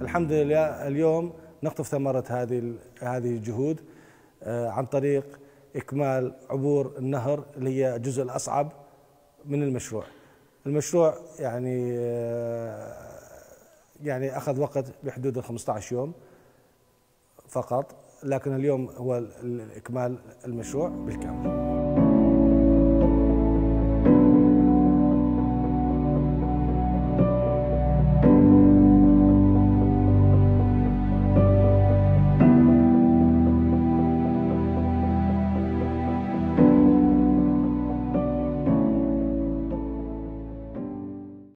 الحمد لله اليوم نقطف ثمرة هذه هذه الجهود آه، عن طريق إكمال عبور النهر اللي هي الجزء الأصعب من المشروع. المشروع يعني آه، يعني أخذ وقت بحدود ال 15 يوم فقط لكن اليوم هو إكمال المشروع بالكامل.